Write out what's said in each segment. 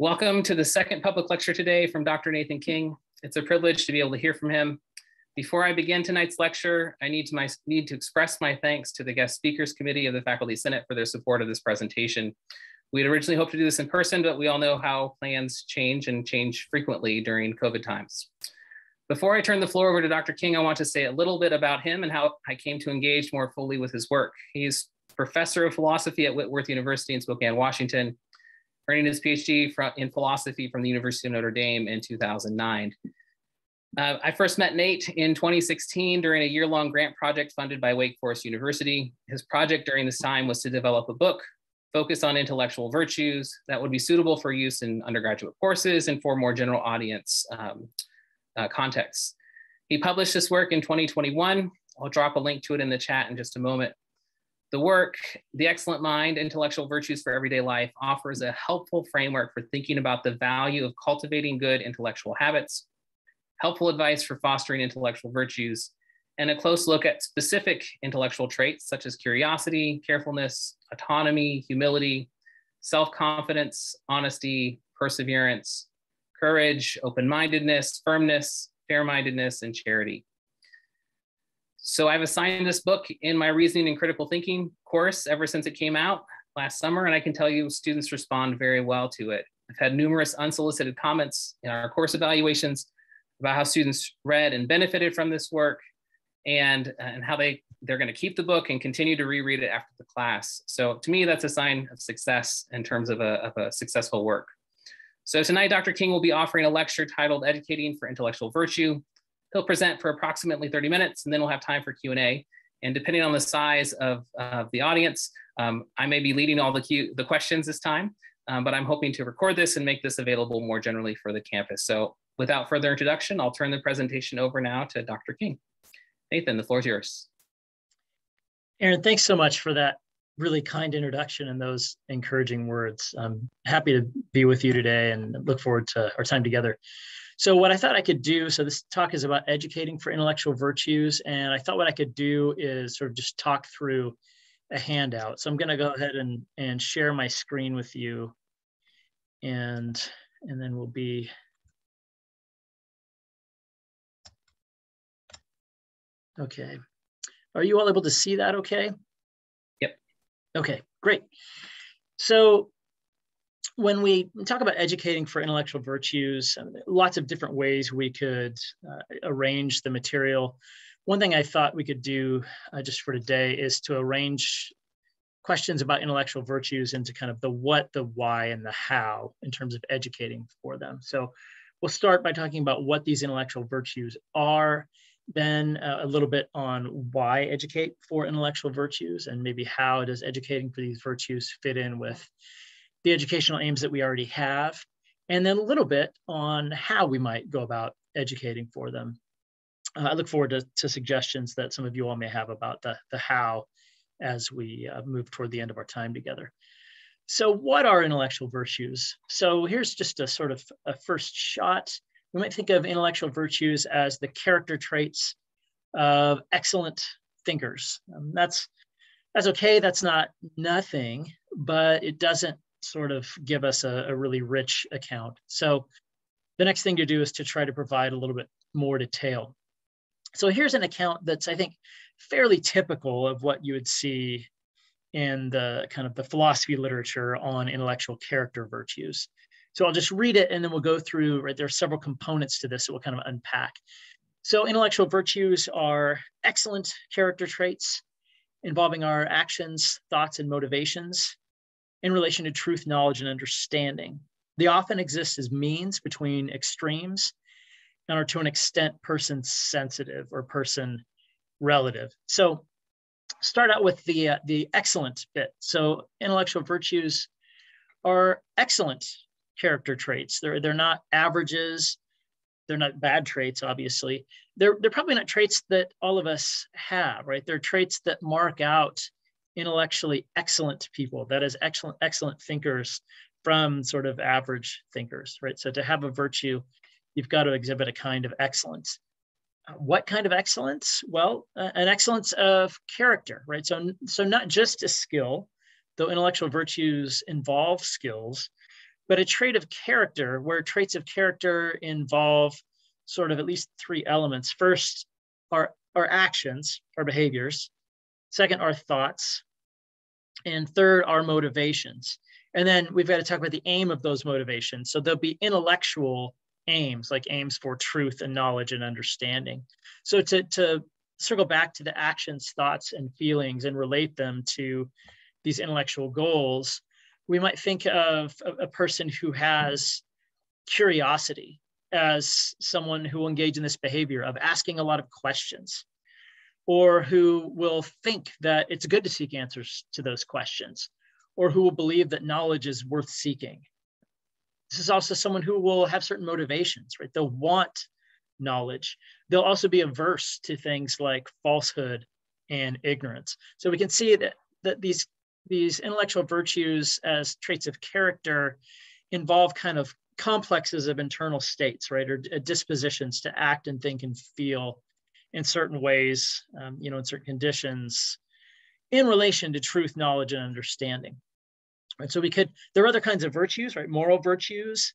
Welcome to the second public lecture today from Dr. Nathan King. It's a privilege to be able to hear from him. Before I begin tonight's lecture, I need to, my, need to express my thanks to the guest speakers committee of the Faculty Senate for their support of this presentation. We had originally hoped to do this in person, but we all know how plans change and change frequently during COVID times. Before I turn the floor over to Dr. King, I want to say a little bit about him and how I came to engage more fully with his work. He's professor of philosophy at Whitworth University in Spokane, Washington, earning his PhD from, in philosophy from the University of Notre Dame in 2009. Uh, I first met Nate in 2016 during a year-long grant project funded by Wake Forest University. His project during this time was to develop a book focused on intellectual virtues that would be suitable for use in undergraduate courses and for more general audience um, uh, contexts. He published this work in 2021. I'll drop a link to it in the chat in just a moment. The work, The Excellent Mind, Intellectual Virtues for Everyday Life, offers a helpful framework for thinking about the value of cultivating good intellectual habits, helpful advice for fostering intellectual virtues, and a close look at specific intellectual traits such as curiosity, carefulness, autonomy, humility, self-confidence, honesty, perseverance, courage, open-mindedness, firmness, fair-mindedness, and charity. So I've assigned this book in my reasoning and critical thinking course ever since it came out last summer, and I can tell you students respond very well to it. I've had numerous unsolicited comments in our course evaluations about how students read and benefited from this work and, and how they, they're gonna keep the book and continue to reread it after the class. So to me, that's a sign of success in terms of a, of a successful work. So tonight, Dr. King will be offering a lecture titled Educating for Intellectual Virtue, He'll present for approximately 30 minutes and then we'll have time for Q&A. And depending on the size of, the audience, um, I may be leading all the, Q, the questions this time, um, but I'm hoping to record this and make this available more generally for the campus. So without further introduction, I'll turn the presentation over now to Dr. King. Nathan, the floor is yours. Aaron, thanks so much for that really kind introduction and those encouraging words. I'm happy to be with you today and look forward to our time together. So what I thought I could do, so this talk is about educating for intellectual virtues, and I thought what I could do is sort of just talk through a handout. So I'm gonna go ahead and, and share my screen with you, and, and then we'll be, okay. Are you all able to see that okay? Yep. Okay, great. So when we talk about educating for intellectual virtues, lots of different ways we could uh, arrange the material. One thing I thought we could do uh, just for today is to arrange questions about intellectual virtues into kind of the what, the why, and the how in terms of educating for them. So we'll start by talking about what these intellectual virtues are, then uh, a little bit on why educate for intellectual virtues, and maybe how does educating for these virtues fit in with the educational aims that we already have, and then a little bit on how we might go about educating for them. Uh, I look forward to, to, suggestions that some of you all may have about the, the how as we uh, move toward the end of our time together. So what are intellectual virtues? So here's just a sort of a first shot. We might think of intellectual virtues as the character traits of excellent thinkers. Um, that's, that's okay, that's not nothing, but it doesn't sort of give us a, a really rich account. So the next thing to do is to try to provide a little bit more detail. So here's an account that's, I think, fairly typical of what you would see in the kind of the philosophy literature on intellectual character virtues. So I'll just read it and then we'll go through, right? There are several components to this that we'll kind of unpack. So intellectual virtues are excellent character traits involving our actions, thoughts, and motivations in relation to truth, knowledge, and understanding. They often exist as means between extremes and are to an extent person sensitive or person relative. So start out with the, uh, the excellent bit. So intellectual virtues are excellent character traits. They're, they're not averages. They're not bad traits, obviously. They're, they're probably not traits that all of us have, right? They're traits that mark out intellectually excellent people, that is excellent, excellent thinkers from sort of average thinkers, right? So to have a virtue, you've got to exhibit a kind of excellence. Uh, what kind of excellence? Well, uh, an excellence of character, right? So, so not just a skill, though intellectual virtues involve skills, but a trait of character where traits of character involve sort of at least three elements. First, our, our actions, our behaviors. Second, our thoughts. And third, our motivations. And then we've got to talk about the aim of those motivations. So there'll be intellectual aims, like aims for truth and knowledge and understanding. So to, to circle back to the actions, thoughts, and feelings and relate them to these intellectual goals, we might think of a, a person who has curiosity as someone who will engage in this behavior of asking a lot of questions or who will think that it's good to seek answers to those questions or who will believe that knowledge is worth seeking. This is also someone who will have certain motivations right? They'll want knowledge. They'll also be averse to things like falsehood and ignorance. So we can see that that these these intellectual virtues as traits of character involve kind of complexes of internal states, right, or uh, dispositions to act and think and feel in certain ways, um, you know, in certain conditions, in relation to truth, knowledge, and understanding. Right. So we could there are other kinds of virtues, right? Moral virtues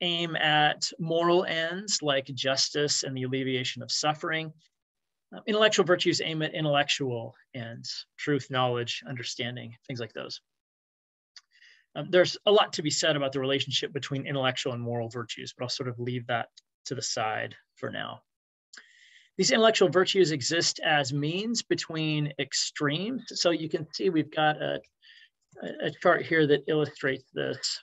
aim at moral ends like justice and the alleviation of suffering. Uh, intellectual virtues aim at intellectual ends, truth, knowledge, understanding, things like those. Um, there's a lot to be said about the relationship between intellectual and moral virtues, but I'll sort of leave that to the side for now. These intellectual virtues exist as means between extremes. So you can see we've got a, a chart here that illustrates this.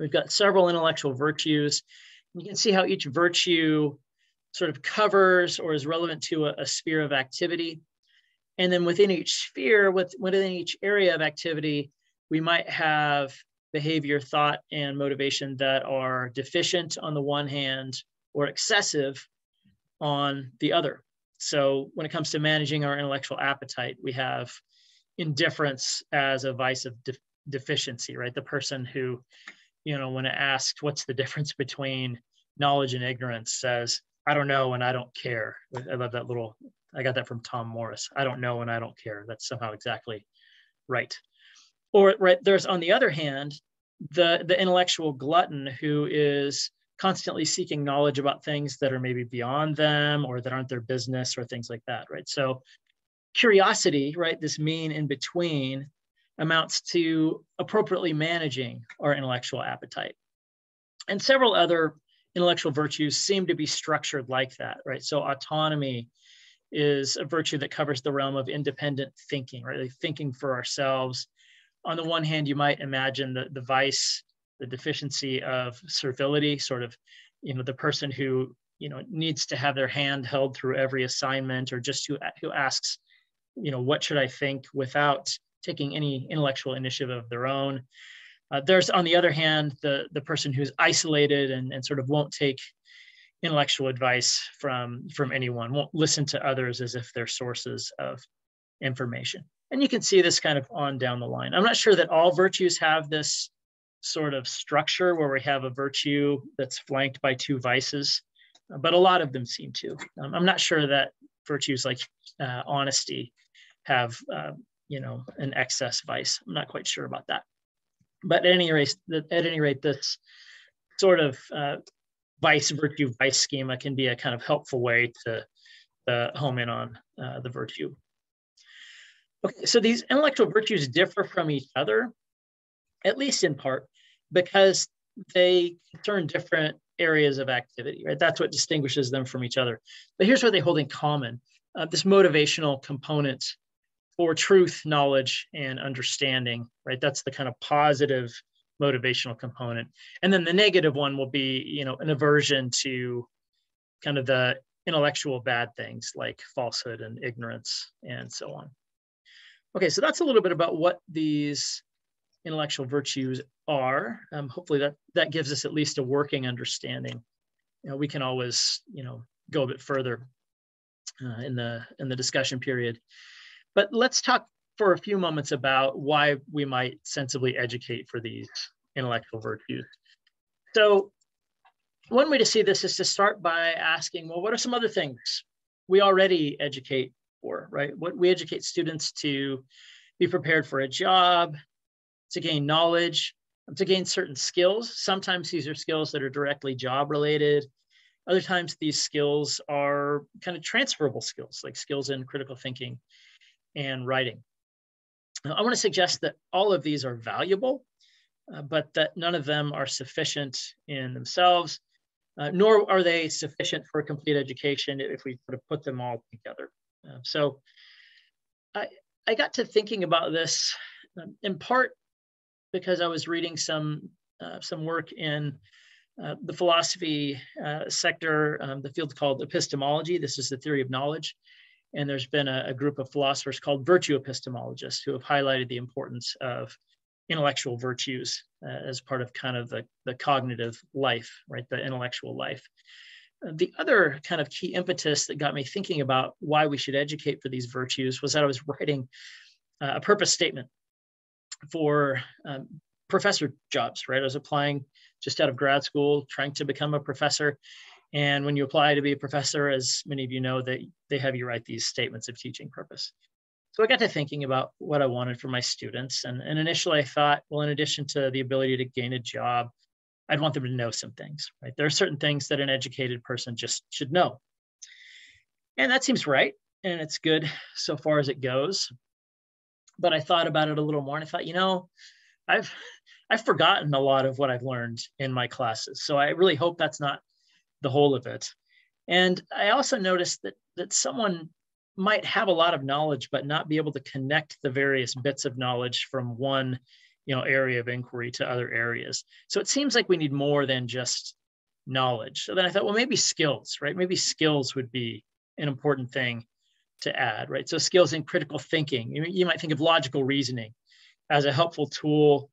We've got several intellectual virtues. You can see how each virtue sort of covers or is relevant to a, a sphere of activity. And then within each sphere, with, within each area of activity, we might have behavior, thought, and motivation that are deficient on the one hand or excessive on the other. So when it comes to managing our intellectual appetite, we have indifference as a vice of de- deficiency, right? The person who, you know, when asked what's the difference between knowledge and ignorance says, I don't know and I don't care. I love that little, I got that from Tom Morris. I don't know and I don't care. That's somehow exactly right. Or right there's on the other hand, the the intellectual glutton who is constantly seeking knowledge about things that are maybe beyond them or that aren't their business or things like that, right? So curiosity, right, this mean in between amounts to appropriately managing our intellectual appetite. And several other intellectual virtues seem to be structured like that, right? So autonomy is a virtue that covers the realm of independent thinking, right? Like thinking for ourselves, on the one hand, you might imagine the, the vice, the deficiency of servility, sort of, you know, the person who, you know, needs to have their hand held through every assignment or just who, who asks, you know, what should I think without taking any intellectual initiative of their own. Uh, there's, on the other hand, the, the person who's isolated and, and sort of won't take intellectual advice from, from anyone, won't listen to others as if they're sources of information. And you can see this kind of on down the line. I'm not sure that all virtues have this sort of structure where we have a virtue that's flanked by two vices, but a lot of them seem to. Um, I'm not sure that virtues like uh, honesty have, uh, you know, an excess vice. I'm not quite sure about that. But at any rate, at any rate, this sort of uh, vice virtue vice schema can be a kind of helpful way to home in on uh, the virtue Okay, so these intellectual virtues differ from each other, at least in part, because they concern different areas of activity, right? That's what distinguishes them from each other. But here's what they hold in common uh, this motivational component for truth, knowledge, and understanding, right? That's the kind of positive motivational component. And then the negative one will be, you know, an aversion to kind of the intellectual bad things like falsehood and ignorance and so on. Okay, so that's a little bit about what these intellectual virtues are. Um, hopefully that, that gives us at least a working understanding. You know, we can always, you know, go a bit further uh, in the in the discussion period. But let's talk for a few moments about why we might sensibly educate for these intellectual virtues. So one way to see this is to start by asking, well, what are some other things we already educate for, right? What we educate students to be prepared for a job, to gain knowledge, to gain certain skills. Sometimes these are skills that are directly job related. Other times these skills are kind of transferable skills, like skills in critical thinking and writing. Now, I want to suggest that all of these are valuable, uh, but that none of them are sufficient in themselves, uh, nor are they sufficient for a complete education if we sort of put them all together. Uh, so I, I got to thinking about this um, in part because I was reading some uh, some work in uh, the philosophy uh, sector, um, the field called epistemology. This is the theory of knowledge. And there's been a, a, group of philosophers called virtue epistemologists who have highlighted the importance of intellectual virtues uh, as part of kind of the, the cognitive life, right? The intellectual life. The other kind of key impetus that got me thinking about why we should educate for these virtues was that I was writing uh, a purpose statement for um, professor jobs, right? I was applying just out of grad school, trying to become a professor. And when you apply to be a professor, as many of you know, they, they have you write these statements of teaching purpose. So I got to thinking about what I wanted for my students. And, and initially I thought, well, in addition to the ability to gain a job, I'd want them to know some things, right? There are certain things that an educated person just should know. And that seems right. And it's good so far as it goes. But I thought about it a little more and I thought, you know, I've I've forgotten a lot of what I've learned in my classes. So I really hope that's not the whole of it. And I also noticed that that someone might have a lot of knowledge but not be able to connect the various bits of knowledge from one you know area of inquiry to other areas so it seems like we need more than just knowledge so then i thought well maybe skills right maybe skills would be an important thing to add right so skills in critical thinking you, might think of logical reasoning as a helpful tool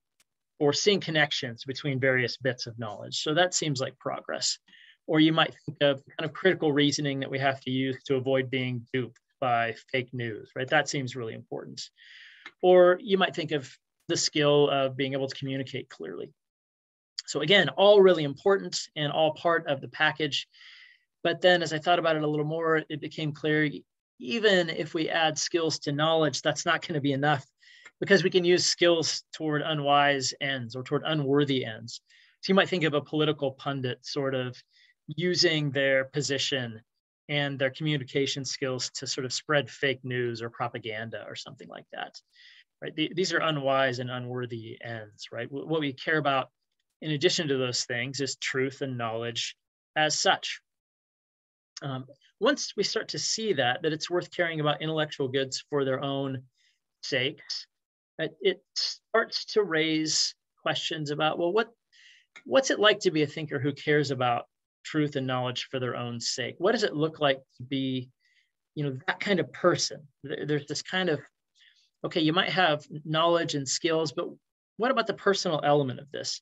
or seeing connections between various bits of knowledge. So that seems like progress. Or you might think of kind of critical reasoning that we have to use to avoid being duped by fake news, right? That seems really important. Or you might think of the skill of being able to communicate clearly. So again, all really important and all part of the package. But then as I thought about it a little more, it became clear, even if we add skills to knowledge, that's not going to be enough because we can use skills toward unwise ends or toward unworthy ends. So you might think of a political pundit sort of using their position and their communication skills to sort of spread fake news or propaganda or something like that. Right? these are unwise and unworthy ends, right? What we care about in addition to those things is truth and knowledge as such. Um, once we start to see that, that it's worth caring about intellectual goods for their own sakes, it starts to raise questions about well what what's it like to be a thinker who cares about truth and knowledge for their own sake? What does it look like to be you know that kind of person? There's this kind of okay you might have knowledge and skills but what about the personal element of this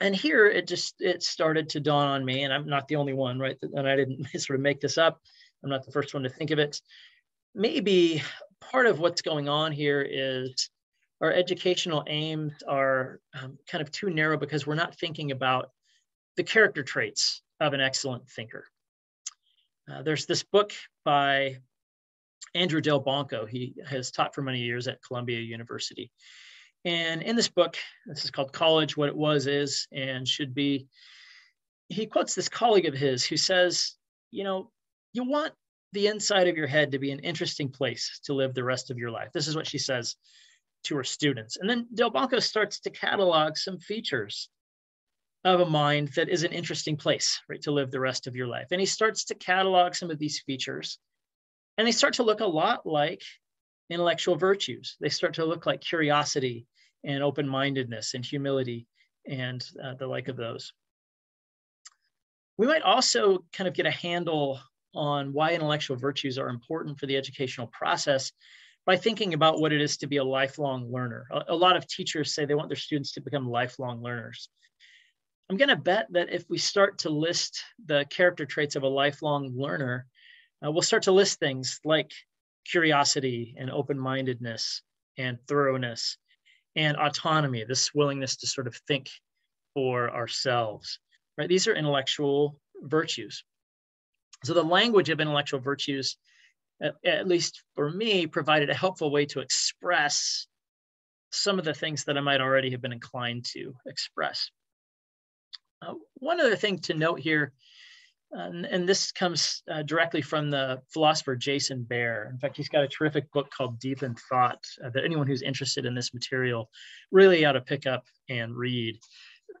and here it just it started to dawn on me and i'm not the only one right and i didn't sort of make this up i'm not the first one to think of it maybe part of what's going on here is our educational aims are um, kind of too narrow because we're not thinking about the character traits of an excellent thinker. Uh, there's this book by Andrew Delbanco. He has taught for many years at Columbia University. And in this book, this is called College What It Was, Is, and Should Be. He quotes this colleague of his who says, You know, you want the inside of your head to be an interesting place to live the rest of your life. This is what she says to her students. And then Delbanco starts to catalog some features of a mind that is an interesting place, right, to live the rest of your life. And he starts to catalog some of these features. And they start to look a lot like intellectual virtues. They start to look like curiosity and open mindedness and humility and uh, the like of those. We might also kind of get a handle on why intellectual virtues are important for the educational process by thinking about what it is to be a lifelong learner. A, a lot of teachers say they want their students to become lifelong learners. I'm going to bet that if we start to list the character traits of a lifelong learner, uh, we'll start to list things like curiosity and open mindedness and thoroughness and autonomy, this willingness to sort of think for ourselves. Right? These are intellectual virtues. So the language of intellectual virtues, at, at least for me, provided a helpful way to express some of the things that I might already have been inclined to express. Uh, one other thing to note here, and, and this comes uh, directly from the philosopher Jason Baehr. In fact, he's got a terrific book called Deep in Thought uh, that anyone who's interested in this material really ought to pick up and read.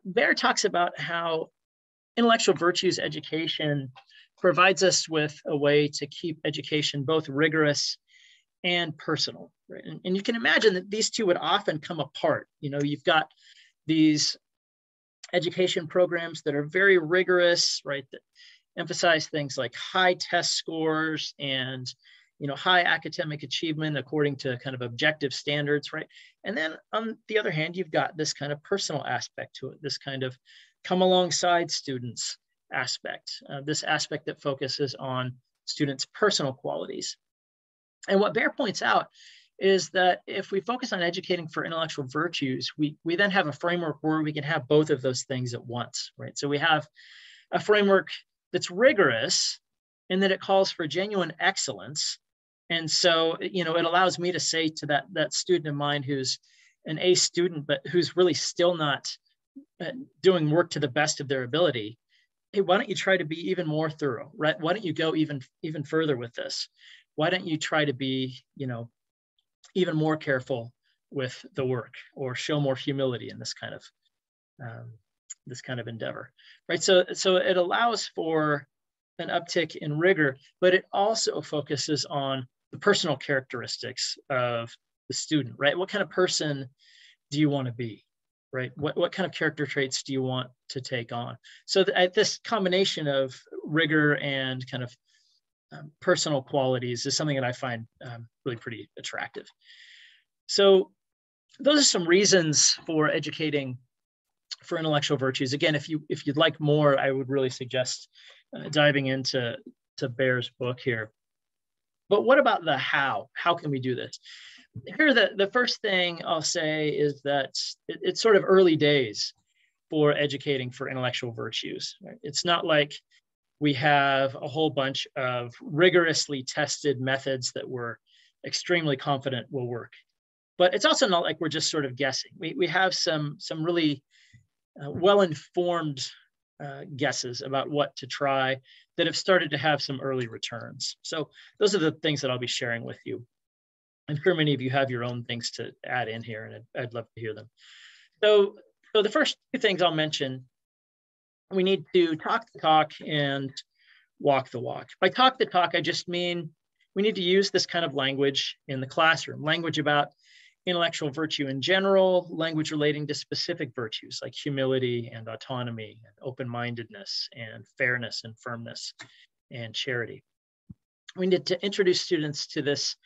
Baehr talks about how intellectual virtues education provides us with a way to keep education both rigorous and personal. Right? And, and you can imagine that these two would often come apart. You know, you've got these education programs that are very rigorous, right? That emphasize things like high test scores and you know high academic achievement according to kind of objective standards right and then on the other hand you've got this kind of personal aspect to it this kind of come alongside students aspect uh, this aspect that focuses on students personal qualities and what Baehr points out is that if we focus on educating for intellectual virtues, we, we then have a framework where we can have both of those things at once, right? So we have a framework that's rigorous in that it calls for genuine excellence. And so, you know, it allows me to say to that, that student of mine who's an A student, but who's really still not uh, doing work to the best of their ability, hey, why don't you try to be even more thorough, right? Why don't you go even, even further with this? Why don't you try to be, you know, even more careful with the work or show more humility in this kind of um, this kind of endeavor right? So so it allows for an uptick in rigor but it also focuses on the personal characteristics of the student right? What kind of person do you want to be right? What, what kind of character traits do you want to take on? So th- this combination of rigor and kind of um, personal qualities is something that I find um, really pretty attractive. So those are some reasons for educating for intellectual virtues. Again, if you if you'd like more, I would really suggest uh, diving into to Baehr's book here. But what about the how? How can we do this? Here, the, the first thing I'll say is that it, it's sort of early days for educating for intellectual virtues. Right? It's not like we have a whole bunch of rigorously tested methods that we're extremely confident will work. But it's also not like we're just sort of guessing. We, we have some, some really uh, well-informed uh, guesses about what to try that have started to have some early returns. So those are the things that I'll be sharing with you. I'm sure many of you have your own things to add in here and I'd, I'd love to hear them. So, so the first two things I'll mention we need to talk the talk and walk the walk. By talk the talk, I just mean we need to use this kind of language in the classroom, language about intellectual virtue in general, language relating to specific virtues like humility and autonomy, and open-mindedness and fairness and firmness and charity. We need to introduce students to this,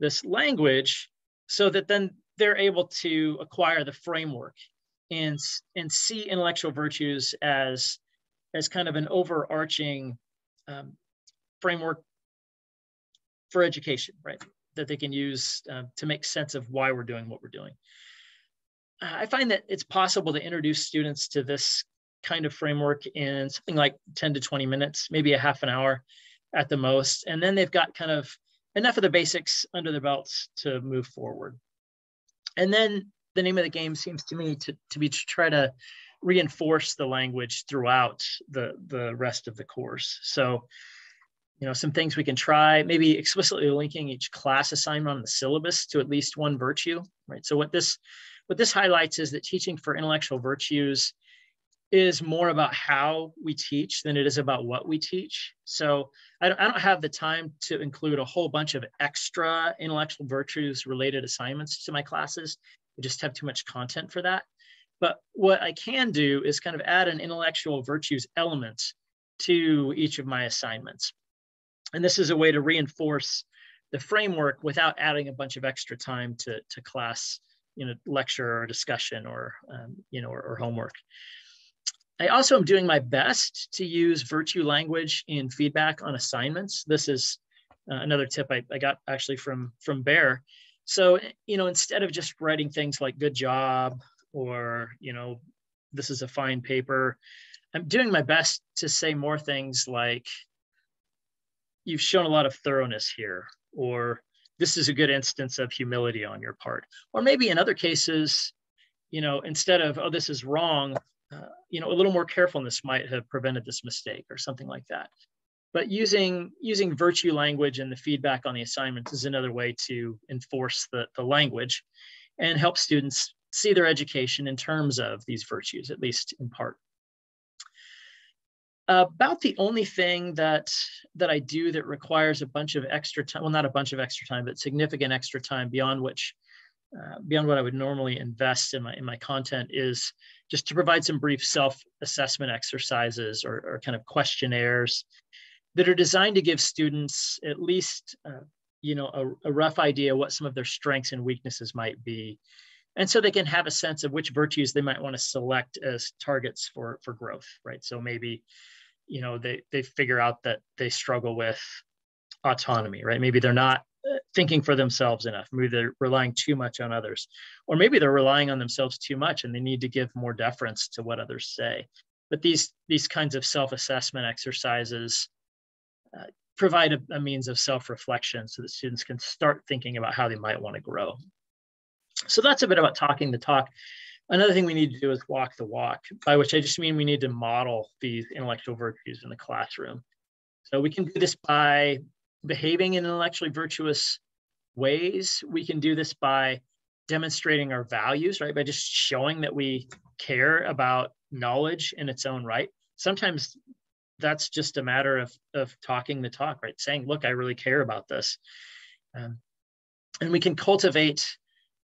this language so that then they're able to acquire the framework and and see intellectual virtues as as kind of an overarching um, framework for education, right? That they can use uh, to make sense of why we're doing what we're doing. I find that it's possible to introduce students to this kind of framework in something like 10 to 20 minutes, maybe a half an hour at the most. And then they've got kind of enough of the basics under their belts to move forward. And then the name of the game seems to me to, to be to try to reinforce the language throughout the the rest of the course so you know some things we can try maybe explicitly linking each class assignment on the syllabus to at least one virtue right so what this what this highlights is that teaching for intellectual virtues is more about how we teach than it is about what we teach so I don't, I don't have the time to include a whole bunch of extra intellectual virtues related assignments to my classes we just have too much content for that. But what I can do is kind of add an intellectual virtues element to each of my assignments. And this is a way to reinforce the framework without adding a bunch of extra time to, to class, you know, lecture or discussion or, um, you know, or, or homework. I also am doing my best to use virtue language in feedback on assignments. This is uh, another tip I, I, got actually from, from Baehr. So, you know, instead of just writing things like good job or, you know, this is a fine paper, I'm doing my best to say more things like, you've shown a lot of thoroughness here, or this is a good instance of humility on your part. Or maybe in other cases, you know, instead of, oh, this is wrong, uh, you know, a little more carefulness might have prevented this mistake or something like that. But using using virtue language and the feedback on the assignments is another way to enforce the, the language and help students see their education in terms of these virtues, at least in part. About the only thing that that I do that requires a bunch of extra time, well, not a bunch of extra time, but significant extra time beyond which uh, beyond what I would normally invest in my in my content is just to provide some brief self-assessment exercises or, or kind of questionnaires that are designed to give students at least uh, you know a, a, rough idea what some of their strengths and weaknesses might be. And so they can have a sense of which virtues they might want to select as targets for for growth right? So maybe you know they they figure out that they struggle with autonomy right maybe they're not thinking for themselves enough. Maybe they're relying too much on others, or maybe they're relying on themselves too much and they need to give more deference to what others say. But these these kinds of self-assessment exercises uh, provide a, a means of self-reflection so that students can start thinking about how they might want to grow. So that's a bit about talking the talk. Another thing we need to do is walk the walk, by which I just mean we need to model these intellectual virtues in the classroom. So we can do this by behaving in intellectually virtuous ways. We can do this by demonstrating our values, right? By just showing that we care about knowledge in its own right. Sometimes that's just a matter of, of talking the talk, right? Saying, look, I really care about this. Um, and we can cultivate,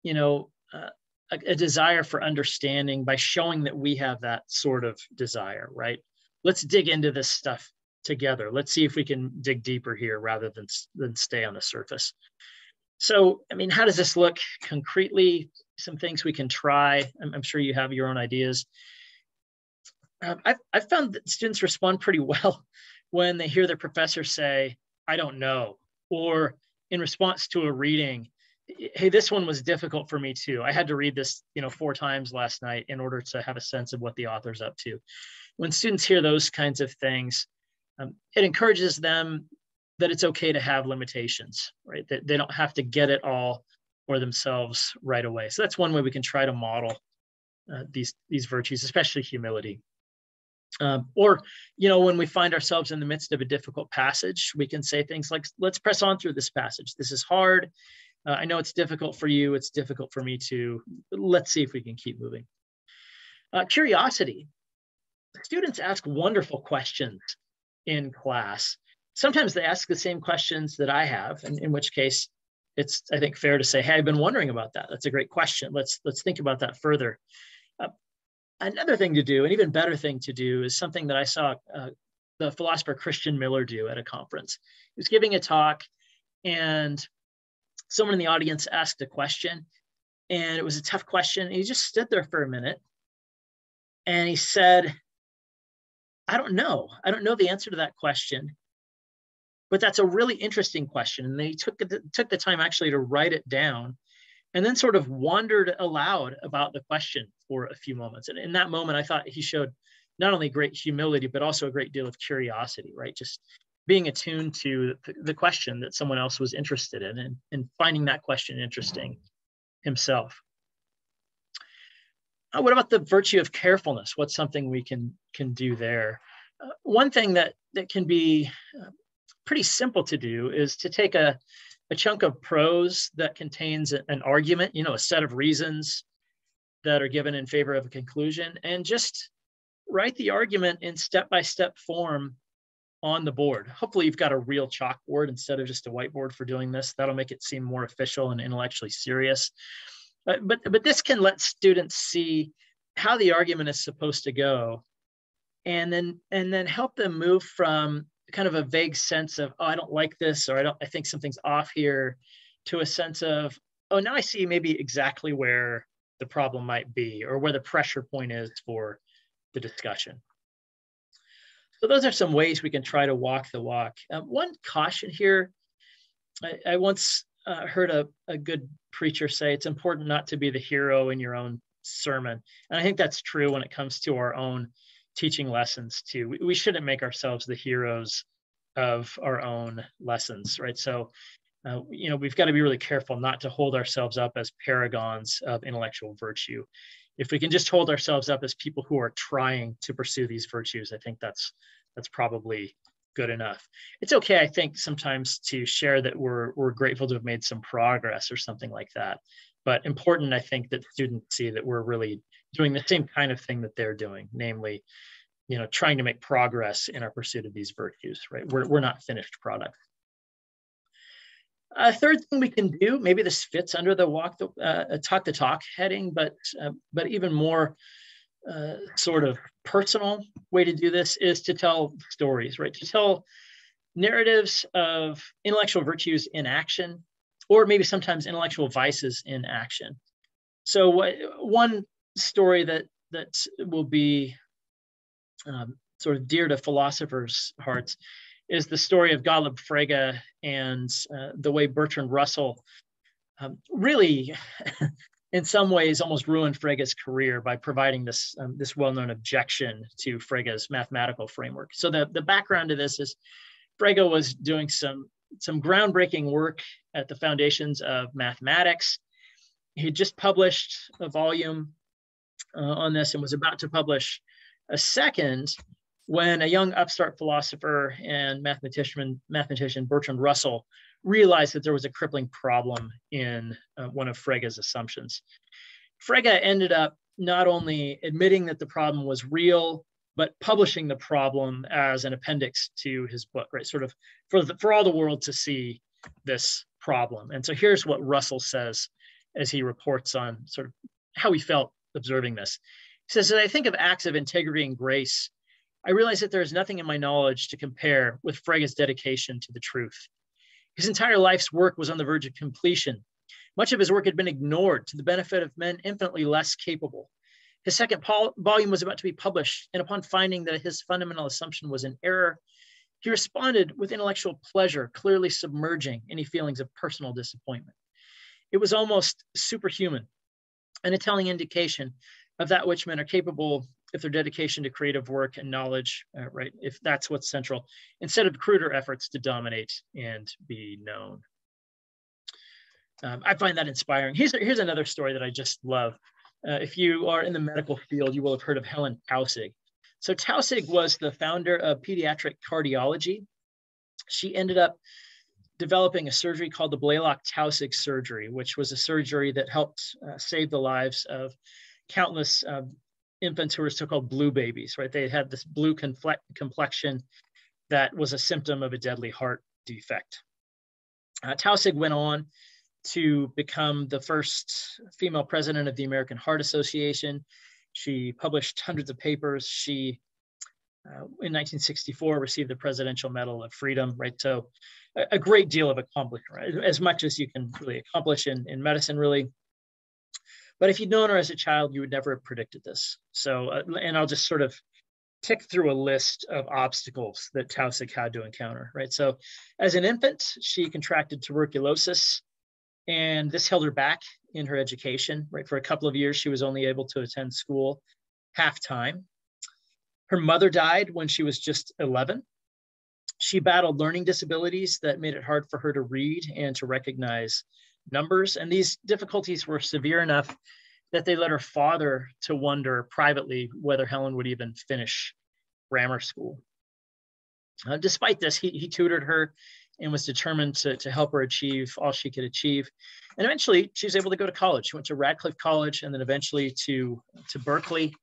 you know, uh, a, a desire for understanding by showing that we have that sort of desire, right? Let's dig into this stuff together. Let's see if we can dig deeper here rather than, than stay on the surface. So, I mean, how does this look concretely? Some things we can try. I'm, I'm sure you have your own ideas. Um, I've, I've found that students respond pretty well when they hear their professor say, I don't know, or in response to a reading, hey, this one was difficult for me too. I had to read this, you know, four times last night in order to have a sense of what the author's up to. When students hear those kinds of things, um, it encourages them that it's okay to have limitations, right? That they don't have to get it all for themselves right away. So that's one way we can try to model uh, these these virtues, especially humility. Um, or, you know, when we find ourselves in the midst of a difficult passage, we can say things like, "Let's press on through this passage. This is hard. Uh, I know it's difficult for you. It's difficult for me too. Let's see if we can keep moving." Uh, curiosity. Students ask wonderful questions in class. Sometimes they ask the same questions that I have, and in which case it's I think fair to say, hey, I've been wondering about that. That's a great question. Let's let's think about that further. Uh, another thing to do, an even better thing to do, is something that I saw uh, the philosopher Christian Miller do at a conference. He was giving a talk, and someone in the audience asked a question, and it was a tough question. he just stood there for a minute, and he said, I don't know. I don't know the answer to that question. But that's a really interesting question. And they took the, took the time actually to write it down and then sort of wondered aloud about the question for a few moments. And in that moment, I thought he showed not only great humility, but also a great deal of curiosity, right? Just being attuned to the question that someone else was interested in and, and finding that question interesting himself. Uh, what about the virtue of carefulness? What's something we can can do there? Uh, one thing that that can be uh, pretty simple to do is to take a, a chunk of prose that contains an argument, you know, a set of reasons that are given in favor of a conclusion, and just write the argument in step-by-step form on the board. Hopefully you've got a real chalkboard instead of just a whiteboard for doing this. That'll make it seem more official and intellectually serious. But but this can let students see how the argument is supposed to go and then and then help them move from kind of a vague sense of oh i don't like this or i don't i think something's off here to a sense of oh now i see maybe exactly where the problem might be or where the pressure point is for the discussion so those are some ways we can try to walk the walk um, one caution here I, I once uh, heard a, a good preacher say it's important not to be the hero in your own sermon. And I think that's true when it comes to our own teaching lessons too. We, we shouldn't make ourselves the heroes of our own lessons, right? So uh, you know, we've got to be really careful not to hold ourselves up as paragons of intellectual virtue. If we can just hold ourselves up as people who are trying to pursue these virtues, I think that's that's probably good enough. It's okay, I think, sometimes to share that we're we're grateful to have made some progress or something like that. But important, I think, that students see that we're really doing the same kind of thing that they're doing, namely, you know, trying to make progress in our pursuit of these virtues. Right? We're we're not finished products. A third thing we can do, maybe this fits under the walk the uh, talk the talk heading, but uh, but even more uh, sort of personal way to do this is to tell stories, right? To tell narratives of intellectual virtues in action, or maybe sometimes intellectual vices in action. So what, one story that that will be um, sort of dear to philosophers' hearts is the story of Gottlob Frege and uh, the way Bertrand Russell um, really, in some ways, almost ruined Frege's career by providing this, um, this well-known objection to Frege's mathematical framework. So the, the background to this is Frege was doing some, some groundbreaking work at the foundations of mathematics. He had just published a volume uh, on this and was about to publish a second when a young upstart philosopher and mathematician, mathematician Bertrand Russell realized that there was a crippling problem in uh, one of Frege's assumptions. Frege ended up not only admitting that the problem was real, but publishing the problem as an appendix to his book, right? Sort of for, the, for all the world to see this problem. And so here's what Russell says as he reports on sort of how he felt observing this. He says, I think of acts of integrity and grace I realize that there is nothing in my knowledge to compare with Frege's dedication to the truth. His entire life's work was on the verge of completion. Much of his work had been ignored to the benefit of men infinitely less capable. His second volume was about to be published, and upon finding that his fundamental assumption was in error, he responded with intellectual pleasure, clearly submerging any feelings of personal disappointment. It was almost superhuman, and a telling indication of that which men are capable if their dedication to creative work and knowledge, uh, right, if that's what's central, instead of cruder efforts to dominate and be known. Um, I find that inspiring. Here's, here's another story that I just love. Uh, if you are in the medical field, you will have heard of Helen Taussig. So Taussig was the founder of pediatric cardiology. She ended up developing a surgery called the Blalock-Taussig surgery, which was a surgery that helped uh, save the lives of countless uh, infants who were so-called blue babies, right? They had this blue complexion that was a symptom of a deadly heart defect. Uh, Taussig went on to become the first female president of the American Heart Association. She published hundreds of papers. She, uh, in 1964, received the Presidential Medal of Freedom, right? So a, a great deal of accomplishment, right? as much as you can really accomplish in, in medicine, really. But if you'd known her as a child, you would never have predicted this. So, uh, and I'll just sort of tick through a list of obstacles that Taussig had to encounter, right? So, as an infant, she contracted tuberculosis, and this held her back in her education, right? For a couple of years, she was only able to attend school half time. Her mother died when she was just 11. She battled learning disabilities that made it hard for her to read and to recognize numbers. And these difficulties were severe enough that they led her father to wonder privately whether Helen would even finish grammar school. Uh, despite this, he, he tutored her and was determined to, to help her achieve all she could achieve. And eventually, she was able to go to college. She went to Radcliffe College and then eventually to, to Berkeley.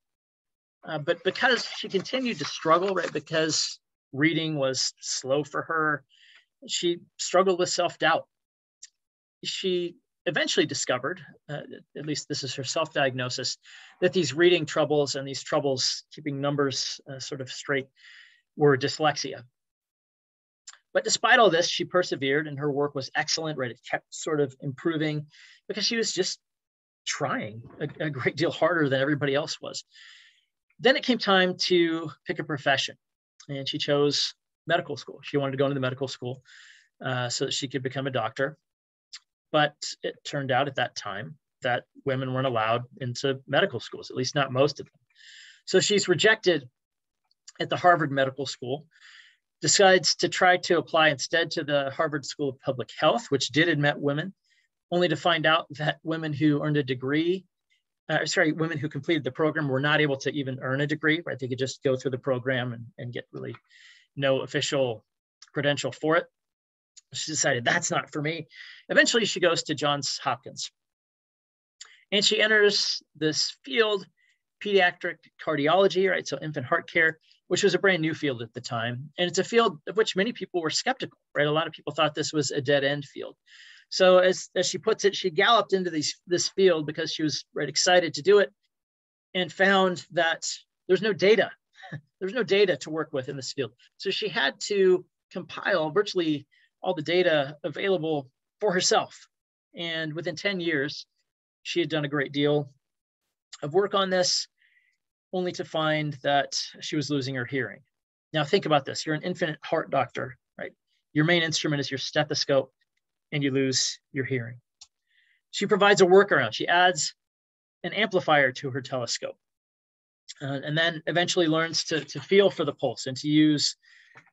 Uh, but because she continued to struggle, right, because reading was slow for her, she struggled with self doubt she eventually discovered, uh, at least this is her self diagnosis, that these reading troubles and these troubles keeping numbers uh, sort of straight were dyslexia. But despite all this, she persevered and her work was excellent, right? It kept sort of improving because she was just trying a, a great deal harder than everybody else was. Then it came time to pick a profession, and she chose medical school. She wanted to go into the medical school uh, so that she could become a doctor. But it turned out at that time that women weren't allowed into medical schools, at least not most of them. So she's rejected at the Harvard Medical School. decides to try to apply instead to the Harvard School of Public Health, which did admit women, only to find out that women who earned a degree, uh, sorry, women who completed the program were not able to even earn a degree, right? They could just go through the program and, and get really no official credential for it. She decided that's not for me. Eventually, she goes to Johns Hopkins and she enters this field, pediatric cardiology, right? So infant heart care, which was a brand new field at the time. And it's a field of which many people were skeptical, right? A lot of people thought this was a dead end field. So as, as she puts it, she galloped into these, this field because she was right excited to do it and found that there's no data. there's no data to work with in this field. So she had to compile virtually all the data available for herself. And within 10 years, she had done a great deal of work on this, only to find that she was losing her hearing. Now, think about this you're an infant heart doctor, right? Your main instrument is your stethoscope, and you lose your hearing. She provides a workaround. She adds an amplifier to her stethoscope, uh, and then eventually learns to, to feel for the pulse and to use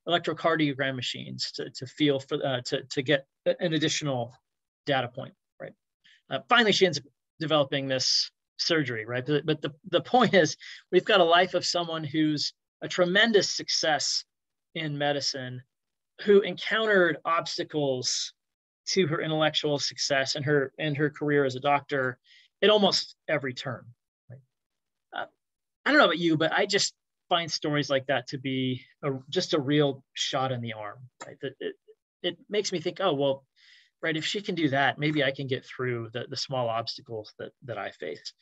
electrocardiogram machines to, to feel for uh, to, to get an additional data point right uh, finally she ends up developing this surgery right but, but the, the point is we've got a life of someone who's a tremendous success in medicine who encountered obstacles to her intellectual success and her and her career as a doctor at almost every turn right? uh, i don't know about you but i just find stories like that to be a, just a real shot in the arm. Right? That it, it makes me think, oh well, right. If she can do that, maybe I can get through the, the small obstacles that that I face.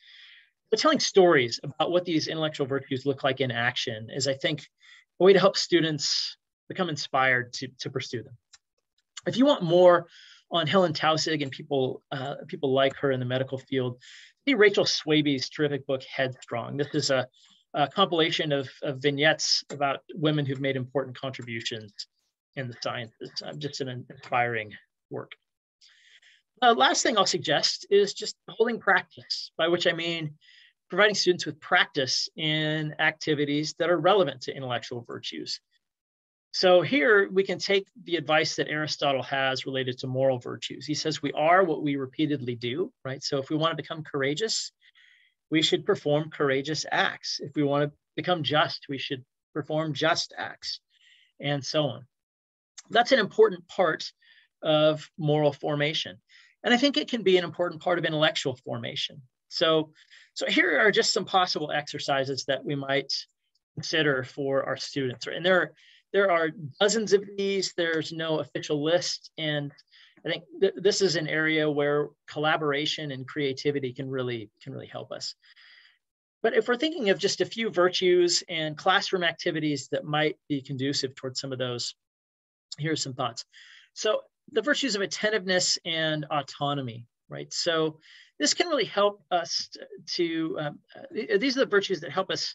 But telling stories about what these intellectual virtues look like in action is, I think, a way to help students become inspired to, to pursue them. If you want more on Helen Taussig and people uh, people like her in the medical field, see Rachel Swaby's terrific book Headstrong. This is a a compilation of, of, vignettes about women who've made important contributions in the sciences. Just an inspiring work. Uh, last thing I'll suggest is just holding practice, by which I mean providing students with practice in activities that are relevant to intellectual virtues. So here we can take the advice that Aristotle has related to moral virtues. He says we are what we repeatedly do, right? So if we want to become courageous, we should perform courageous acts. If we want to become just, we should perform just acts, and so on. That's an important part of moral formation. And I think it can be an important part of intellectual formation. So, so here are just some possible exercises that we might consider for our students. And there, there are dozens of these. There's no official list. And I think th- this is an area where collaboration and creativity can really can really help us. But if we're thinking of just a few virtues and classroom activities that might be conducive towards some of those, here are some thoughts. So the virtues of attentiveness and autonomy, right? So this can really help us to, um, uh, these are the virtues that help us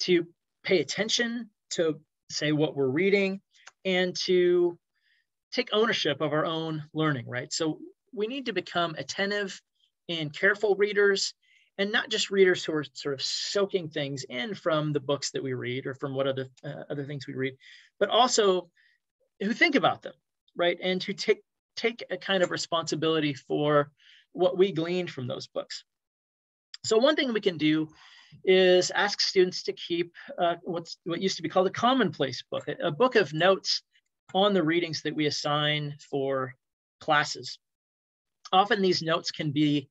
to pay attention to say what we're reading and to take ownership of our own learning, right? So we need to become attentive and careful readers and not just readers who are sort of soaking things in from the books that we read or from what other uh, other things we read, but also who think about them, right? And who take take a kind of responsibility for what we gleaned from those books. So one thing we can do is ask students to keep uh, what's what used to be called a commonplace book, a book of notes on the readings that we assign for classes. Often these notes can be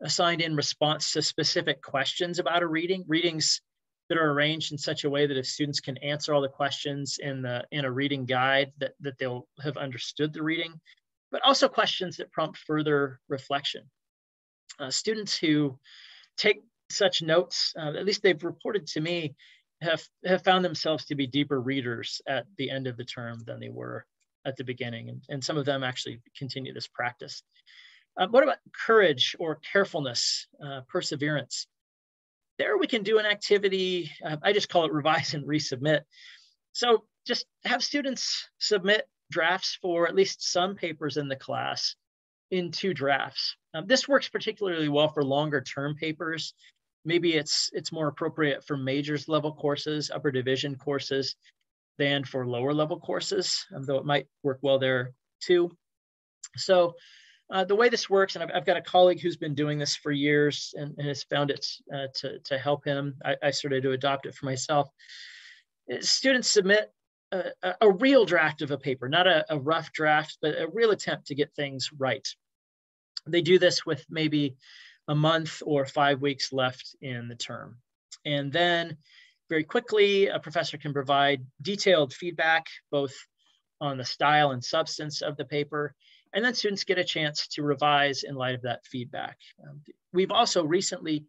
assigned in response to specific questions about a reading, readings that are arranged in such a way that if students can answer all the questions in the in a reading guide that, that they'll have understood the reading, but also questions that prompt further reflection. Uh, students who take such notes, uh, at least they've reported to me, have, have found themselves to be deeper readers at the end of the term than they were at the beginning. And, and some of them actually continue this practice. Uh, what about courage or carefulness, uh, perseverance? There we can do an activity, uh, I just call it revise and resubmit. So just have students submit drafts for at least some papers in the class in two drafts. Um, this works particularly well for longer term papers maybe it's it's more appropriate for majors level courses, upper division courses. than for lower level courses, um, though it might work well there too. So uh, the way this works, and I've, I've, got a colleague who's been doing this for years and, and has found it uh, to, to help him. I, I, started to adopt it for myself. Students submit a, a real draft of a paper, not a, a rough draft, but a real attempt to get things right. They do this with maybe a month or five weeks left in the term. And then very quickly, a professor can provide detailed feedback, both on the style and substance of the paper, and then students get a chance to revise in light of that feedback. Um, we've also recently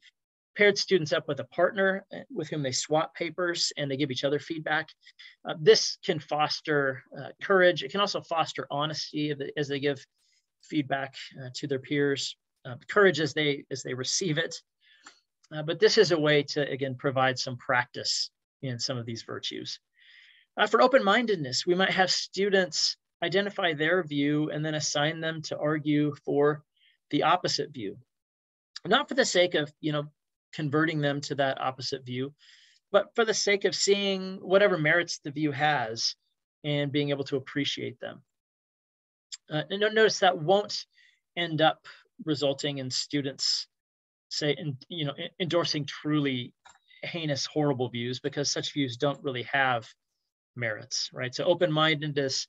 paired students up with a partner uh, with whom they swap papers and they give each other feedback. Uh, this can foster uh, courage. It can also foster honesty as they give feedback uh, to their peers, uh, courage as they as they receive it. Uh, but this is a way to again provide some practice in some of these virtues. for open-mindedness, we might have students identify their view and then assign them to argue for the opposite view not for the sake of you know converting them to that opposite view, but for the sake of seeing whatever merits the view has and being able to appreciate them. Uh, and notice that won't end up resulting in students say, and you know, endorsing truly heinous, horrible views because such views don't really have merits, right? So open-mindedness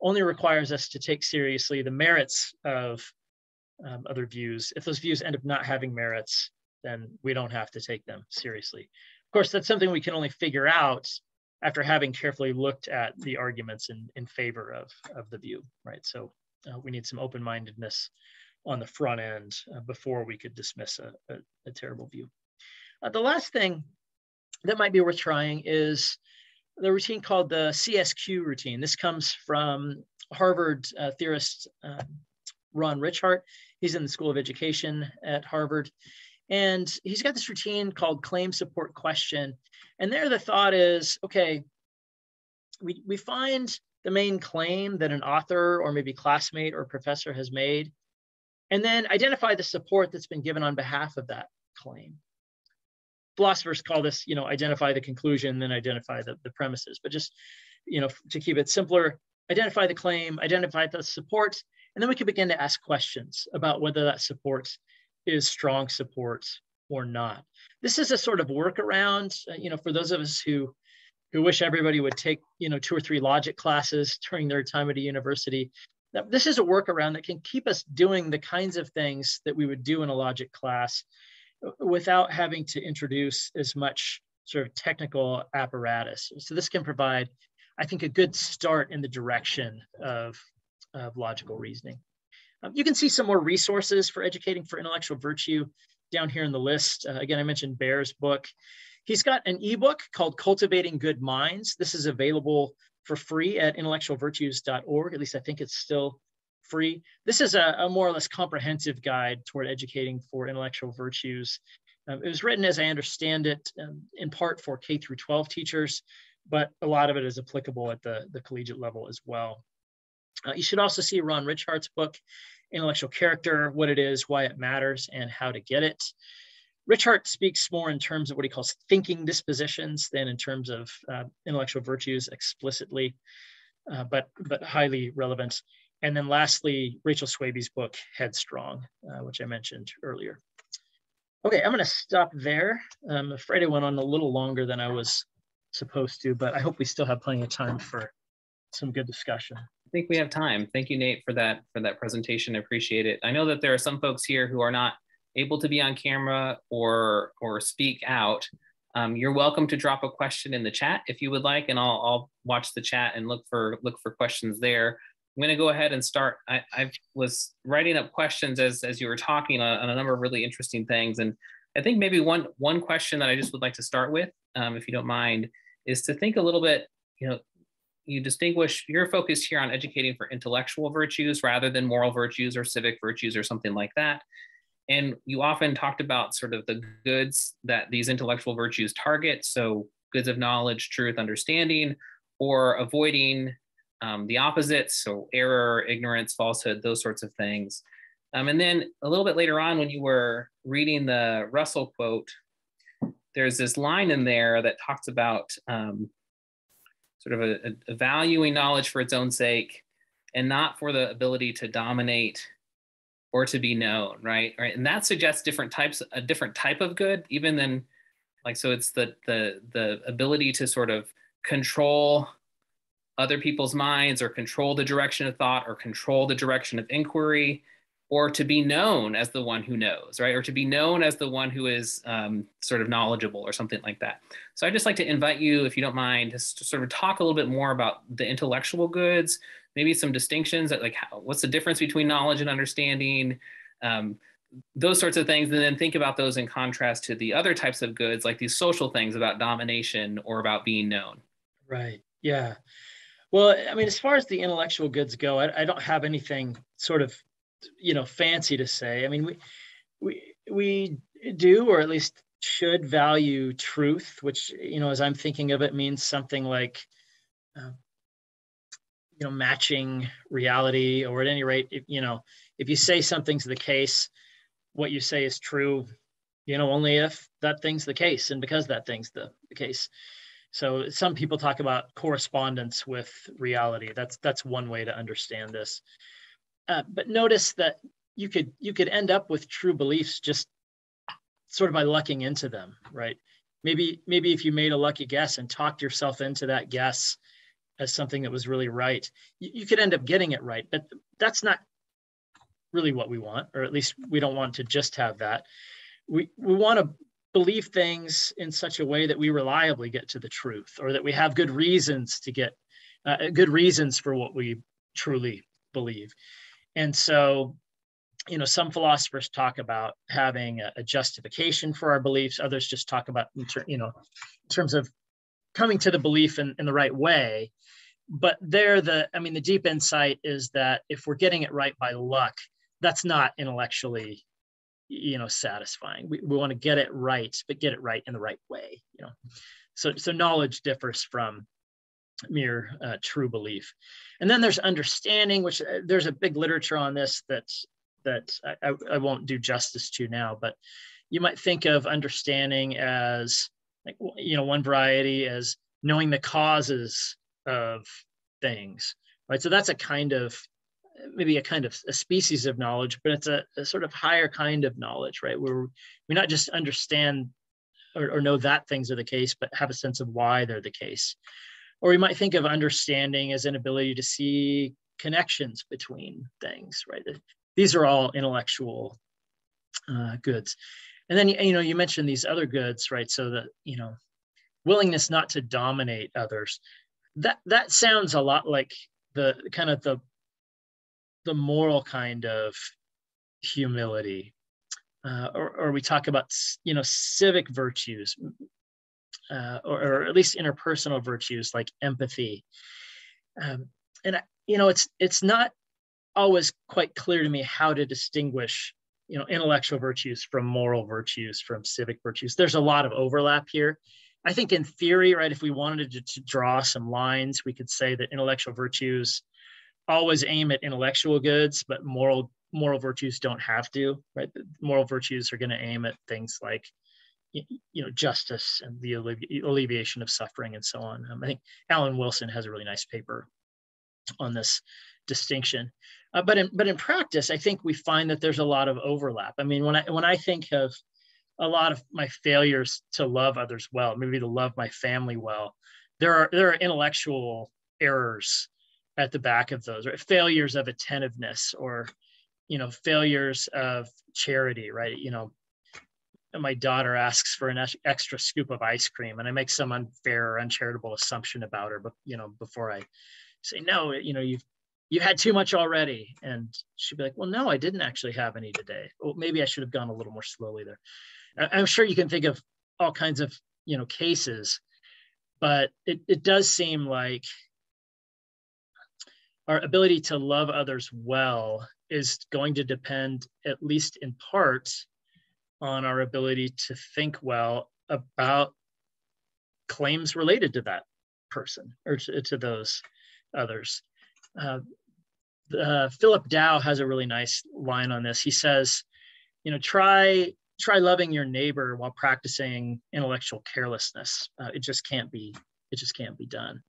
only requires us to take seriously the merits of um, other views. If those views end up not having merits, then we don't have to take them seriously. Of course, that's something we can only figure out after having carefully looked at the arguments in, in favor of, of the view, right? So uh, we need some open-mindedness on the front end uh, before we could dismiss a, a, a terrible view. Uh, the last thing that might be worth trying is the routine called the CSQ routine. This comes from Harvard uh, theorist um, Ron Ritchhart. He's in the School of Education at Harvard. And he's got this routine called claim support question. And there the thought is, okay, we, we find the main claim that an author or maybe classmate or professor has made, and then identify the support that's been given on behalf of that claim. Philosophers call this, you know, identify the conclusion, then identify the, the premises. But just, you know, to keep it simpler, identify the claim, identify the support, and then we can begin to ask questions about whether that support is strong support or not. This is a sort of workaround, uh, you know, for those of us who who wish everybody would take, you know, two or three logic classes during their time at a university. Now, this is a workaround that can keep us doing the kinds of things that we would do in a logic class uh, without having to introduce as much sort of technical apparatus. So this can provide, I think, a good start in the direction of, of logical reasoning. Um, you can see some more resources for educating for intellectual virtue down here in the list. Uh, again, I mentioned Baehr's book. He's got an ebook called Cultivating Good Minds. This is available for free at intellectualvirtues.org. At least I think it's still free. This is a, a more or less comprehensive guide toward educating for intellectual virtues. Um, it was written, as I understand it, um, in part for K through 12 teachers, but a lot of it is applicable at the, the collegiate level as well. Uh, you should also see Ron Ritchhart's book, Intellectual Character, What It Is, Why It Matters, and How to Get It. Ritchhart speaks more in terms of what he calls thinking dispositions than in terms of uh, intellectual virtues explicitly, uh, but, but highly relevant. And then lastly, Rachel Swaby's book, Headstrong, uh, which I mentioned earlier. Okay, I'm gonna stop there. I'm afraid I went on a little longer than I was supposed to, but I hope we still have plenty of time for some good discussion I think we have time. Thank you, Nate, for that for that presentation. I appreciate it. I know that there are some folks here who are not able to be on camera or or speak out. Um, you're welcome to drop a question in the chat if you would like, and I'll, I'll watch the chat and look for look for questions there. I'm going to go ahead and start. I, I was writing up questions as as you were talking on, on, a number of really interesting things, and I think maybe one one question that I just would like to start with, um, if you don't mind, is to think a little bit. You know, you distinguish your focus here on educating for intellectual virtues rather than moral virtues or civic virtues or something like that. And you often talked about sort of the goods that these intellectual virtues target. So, goods of knowledge, truth, understanding, or avoiding um, the opposites. So, error, ignorance, falsehood, those sorts of things. Um, and then a little bit later on, when you were reading the Russell quote, there's this line in there that talks about um, sort of a, a valuing knowledge for its own sake and not for the ability to dominate or to be known, right? Right. And that suggests different types, a different type of good, even than like so it's the the the ability to sort of control other people's minds or control the direction of thought or control the direction of inquiry or to be known as the one who knows right or to be known as the one who is um, sort of knowledgeable or something like that so i'd just like to invite you if you don't mind to sort of talk a little bit more about the intellectual goods maybe some distinctions like how, what's the difference between knowledge and understanding? Um, those sorts of things and then think about those in contrast to the other types of goods like these social things about domination or about being known. Right yeah. Well i mean as far as the intellectual goods go i, I don't have anything sort of you know fancy to say. I mean we we we do or at least should value truth which you know as i'm thinking of it means something like uh, you know matching reality or at any rate if, you know if you say something's the case what you say is true you know only if that thing's the case. And because that thing's the, the case. So some people talk about correspondence with reality. That's that's one way to understand this. Uh, but notice that you could you could end up with true beliefs just sort of by lucking into them right? Maybe maybe if you made a lucky guess and talked yourself into that guess as something that was really right you, you could end up getting it right but that's not really what we want or at least we don't want to just have that we we want to believe things in such a way that we reliably get to the truth or that we have good reasons to get uh, good reasons for what we truly believe and so, you know, some philosophers talk about having a, justification for our beliefs. Others just talk about, you know, in terms of coming to the belief in, in the right way. But there, the I mean, the deep insight is that if we're getting it right by luck, that's not intellectually, you know, satisfying. We, we want to get it right, but get it right in the right way. You know, so so knowledge differs from mere uh, true belief. And then there's understanding, which uh, there's a big literature on this that that I, I, won't do justice to now, but you might think of understanding as like you know one variety as knowing the causes of things, right? So that's a kind of maybe a kind of a species of knowledge, but it's a, a sort of higher kind of knowledge, right? Where we not just understand or, or know that things are the case, but have a sense of why they're the case. Or we might think of understanding as an ability to see connections between things, right? These are all intellectual uh, goods. And then, you know, you mentioned these other goods, right? So that, you know, willingness not to dominate others. That, that sounds a lot like the kind of the, the moral kind of humility. Uh, or, or we talk about, you know, civic virtues, uh, or, or, at least interpersonal virtues like empathy. Um, and you know, it's it's not always quite clear to me how to distinguish you know intellectual virtues from moral virtues from civic virtues. There's a lot of overlap here. I think in theory, right, if we wanted to, to draw some lines, we could say that intellectual virtues always aim at intellectual goods, but moral moral virtues don't have to, right? Moral virtues are going to aim at things like you know justice and the alleviation of suffering and so on. Um, I think Alan Wilson has a really nice paper on this distinction. Uh, but in but in practice, I think we find that there's a lot of overlap. I mean, when I when I think of a lot of my failures to love others well, maybe to love my family well, there are there are intellectual errors at the back of those, right? Failures of attentiveness or you know failures of charity, right? You know, my daughter asks for an extra scoop of ice cream and I make some unfair or uncharitable assumption about her, but you know, before I say, no, you know, you've, you had too much already. And she'd be like, well, no, I didn't actually have any today. Well, maybe I should have gone a little more slowly there. I'm sure you can think of all kinds of, you know, cases, but it, it does seem like our ability to love others well is going to depend, at least in part, on our ability to think well about claims related to that person or to, to those others. Uh, uh, Philip Dow has a really nice line on this. He says, you know, try try loving your neighbor while practicing intellectual carelessness. Uh, it just can't be it just can't be done.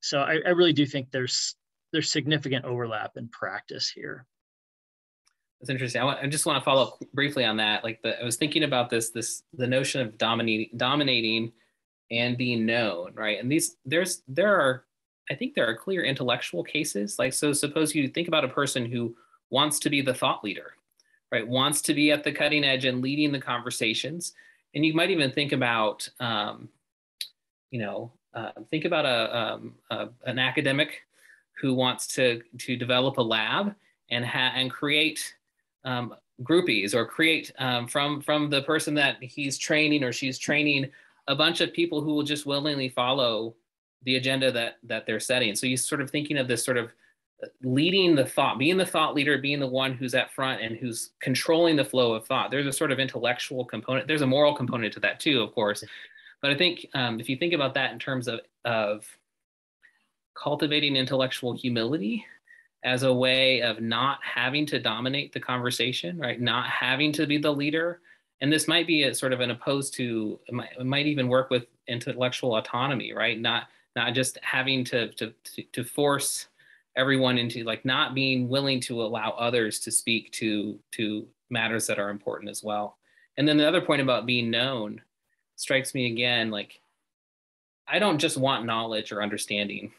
so I, I really do think there's there's significant overlap in practice here. That's interesting. I, want, I just want to follow up briefly on that. Like the, I was thinking about this, this the notion of dominating, dominating, and being known, right? And these there's there are, I think there are clear intellectual cases. Like so, suppose you think about a person who wants to be the thought leader, right? Wants to be at the cutting edge and leading the conversations. And you might even think about, um, you know, uh, think about a, um, a, an academic who wants to to develop a lab and ha- and create um, groupies or create um, from from the person that he's training or she's training a bunch of people who will just willingly follow the agenda that that they're setting. So he's sort of thinking of this sort of leading the thought, being the thought leader, being the one who's at front and who's controlling the flow of thought. There's a sort of intellectual component. There's a moral component to that too, of course. But I think um, if you think about that in terms of, of cultivating intellectual humility, as a way of not having to dominate the conversation, right? Not having to be the leader. And this might be a sort of an opposed to, it might, it might even work with intellectual autonomy, right? Not, not just having to, to, to force everyone into like not being willing to allow others to speak to, to matters that are important as well. And then the other point about being known strikes me again, like, I don't just want knowledge or understanding.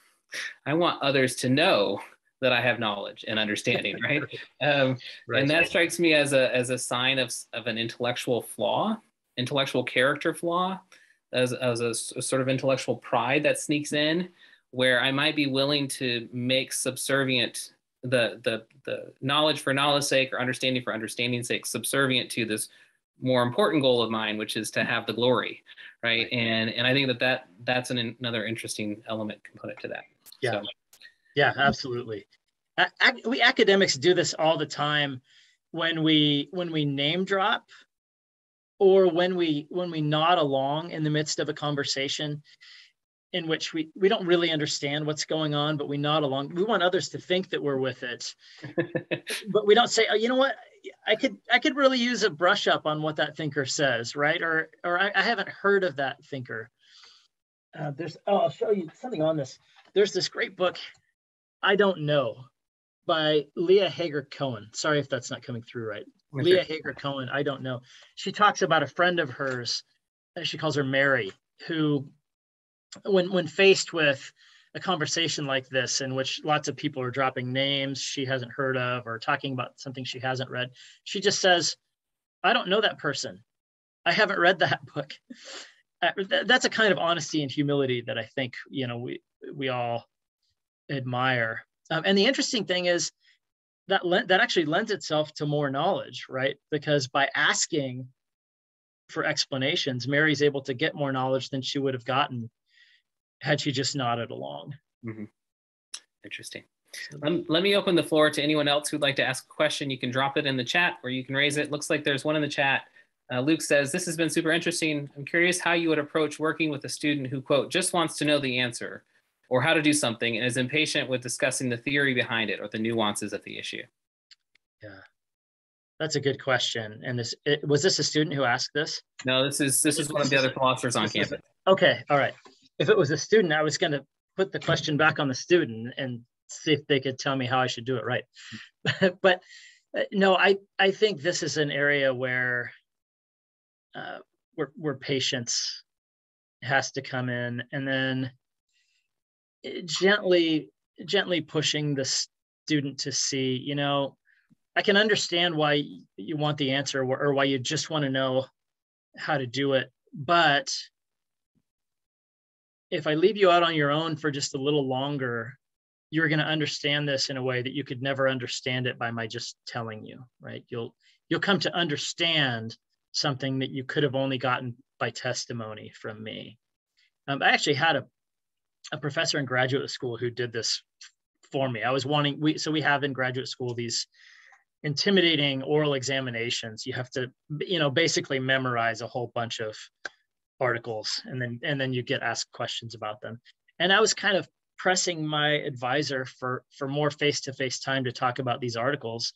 I want others to know that I have knowledge and understanding, right? Um, right? And that strikes me as a as a sign of of an intellectual flaw, intellectual character flaw, as as a, a sort of intellectual pride that sneaks in, where I might be willing to make subservient the the the knowledge for knowledge's sake or understanding for understanding's sake subservient to this more important goal of mine which is to have the glory right? And and i think that that that's an, another interesting element component to that. Yeah. So. Yeah, absolutely. we academics do this all the time when we when we name drop or when we when we nod along in the midst of a conversation in which we we don't really understand what's going on but we nod along we want others to think that we're with it but we don't say oh you know what i could i could really use a brush up on what that thinker says right or or i, I haven't heard of that thinker uh, there's oh i'll show you something on this there's this great book I don't know by Leah Hager Cohen. Sorry if that's not coming through right. Okay. Leah Hager Cohen, I don't know. She talks about a friend of hers, she calls her Mary, who when when faced with a conversation like this in which lots of people are dropping names she hasn't heard of or talking about something she hasn't read, she just says, I don't know that person. I haven't read that book. Uh, that's a kind of honesty and humility that I think, you know, we we all admire. Um, and the interesting thing is that le- that actually lends itself to more knowledge, right? Because by asking for explanations, Mary's able to get more knowledge than she would have gotten had she just nodded along. Mm-hmm. Interesting. Um, let me open the floor to anyone else who'd like to ask a question. You can drop it in the chat or you can raise it. Looks like there's one in the chat. Uh, Luke says, this has been super interesting. I'm curious how you would approach working with a student who, quote, just wants to know the answer or how to do something and is impatient with discussing the theory behind it or the nuances of the issue? Yeah, that's a good question. And this it, was this a student who asked this? No, this is this is one of the other philosophers on campus. Okay, all right. If it was a student, I was going to put the question back on the student and see if they could tell me how I should do it right. but uh, no, I I think this is an area where uh, where where patience has to come in, and then gently gently pushing the student to see you know i can understand why you want the answer or why you just want to know how to do it but if i leave you out on your own for just a little longer you're going to understand this in a way that you could never understand it by my just telling you right you'll you'll come to understand something that you could have only gotten by testimony from me um, i actually had a a professor in graduate school who did this for me. I was wanting we so we have in graduate school these intimidating oral examinations. You have to you know basically memorize a whole bunch of articles and then and then you get asked questions about them. And I was kind of pressing my advisor for for more face-to-face time to talk about these articles.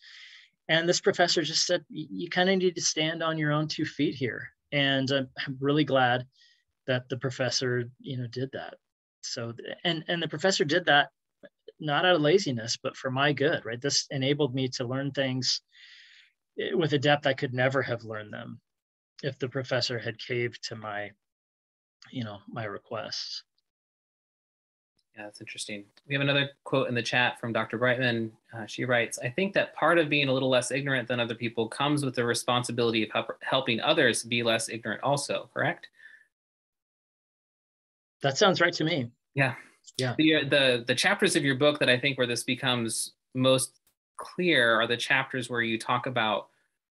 And this professor just said you kind of need to stand on your own two feet here. And I'm, I'm really glad that the professor you know did that so and and the professor did that not out of laziness, but for my good, right? This enabled me to learn things eh, with a depth I could never have learned them if the professor had caved to my, you know, my requests. Yeah, that's interesting. We have another quote in the chat from Dr. Brightman. Uh, she writes, I think that part of being a little less ignorant than other people comes with the responsibility of help, helping others be less ignorant also, correct? That sounds right to me. Yeah. Yeah. The, uh, the, the chapters of your book that I think where this becomes most clear are the chapters where you talk about